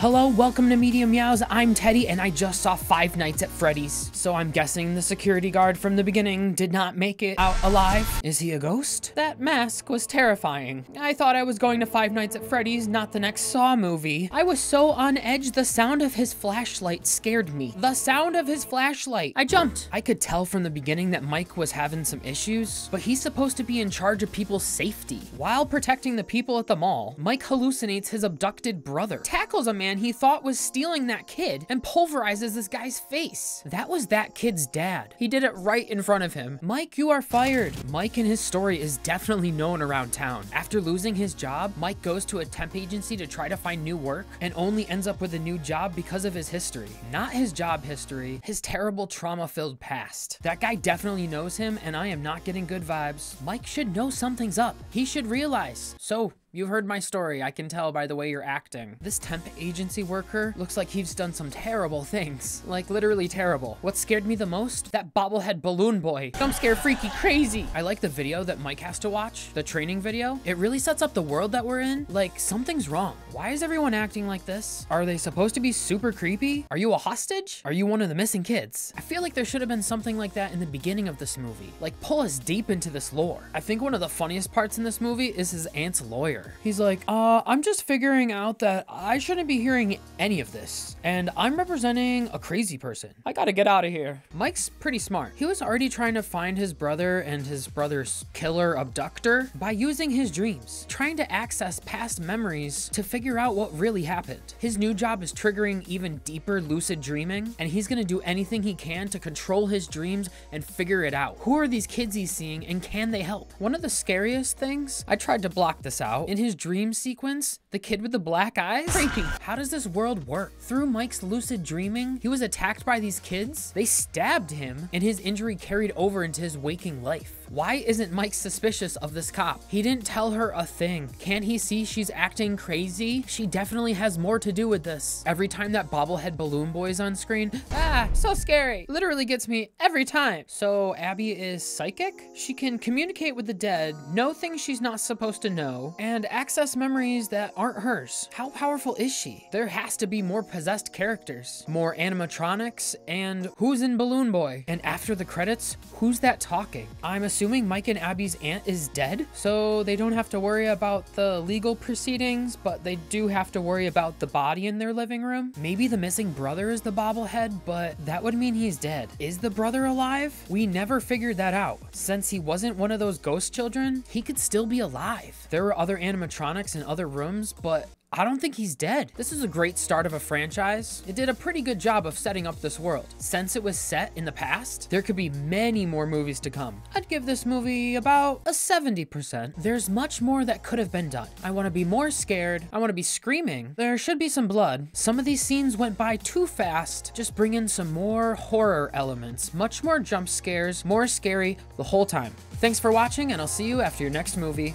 Hello, welcome to Media Meowz. I'm Teddy, and I just saw Five Nights at Freddy's. So I'm guessing the security guard from the beginning did not make it out alive. Is he a ghost? That mask was terrifying. I thought I was going to Five Nights at Freddy's, not the next Saw movie. I was so on edge, the sound of his flashlight scared me. The sound of his flashlight. I jumped. I could tell from the beginning that Mike was having some issues, but he's supposed to be in charge of people's safety. While protecting the people at the mall, Mike hallucinates his abducted brother, tackles a man he thought was stealing that kid, and pulverizes this guy's face. That was that kid's dad. He did it right in front of him. Mike, you are fired. Mike and his story is definitely known around town. After losing his job, Mike goes to a temp agency to try to find new work and only ends up with a new job because of his history. Not his job history, his terrible trauma-filled past. That guy definitely knows him and I am not getting good vibes. Mike should know something's up. He should realize. So, You've heard my story, I can tell by the way you're acting. This temp agency worker looks like he's done some terrible things. Like, literally terrible. What scared me the most? That bobblehead balloon boy. Jump scare freaky crazy. I like the video that Mike has to watch, the training video. It really sets up the world that we're in. Like, something's wrong. Why is everyone acting like this? Are they supposed to be super creepy? Are you a hostage? Are you one of the missing kids? I feel like there should have been something like that in the beginning of this movie. Like, pull us deep into this lore. I think one of the funniest parts in this movie is his aunt's lawyer. He's like, uh, I'm just figuring out that I shouldn't be hearing any of this. And I'm representing a crazy person. I gotta get out of here. Mike's pretty smart. He was already trying to find his brother and his brother's killer abductor by using his dreams, trying to access past memories to figure out what really happened. His new job is triggering even deeper lucid dreaming, and he's gonna do anything he can to control his dreams and figure it out. Who are these kids he's seeing and can they help? One of the scariest things, I tried to block this out, in his dream sequence, the kid with the black eyes? Creepy. How does this world work? Through Mike's lucid dreaming, he was attacked by these kids, they stabbed him, and his injury carried over into his waking life. Why isn't Mike suspicious of this cop? He didn't tell her a thing. Can't he see she's acting crazy? She definitely has more to do with this. Every time that bobblehead balloon boy's on screen, ah, so scary. Literally gets me every time. So Abby is psychic? She can communicate with the dead, know things she's not supposed to know, and access memories that aren't hers. How powerful is she? There has to be more possessed characters, more animatronics, and who's in Balloon Boy? And after the credits, who's that talking? I'm assuming Mike and Abby's aunt is dead, so they don't have to worry about the legal proceedings, but they do have to worry about the body in their living room. Maybe the missing brother is the bobblehead, but that would mean he's dead. Is the brother alive? We never figured that out. Since he wasn't one of those ghost children, he could still be alive. There were other animatronics in other rooms, but I don't think he's dead. This is a great start of a franchise. It did a pretty good job of setting up this world. Since it was set in the past, there could be many more movies to come. I'd give this movie about a 70%. There's much more that could have been done. I want to be more scared. I want to be screaming. There should be some blood. Some of these scenes went by too fast. Just bring in some more horror elements, much more jump scares, more scary the whole time. Thanks for watching and I'll see you after your next movie.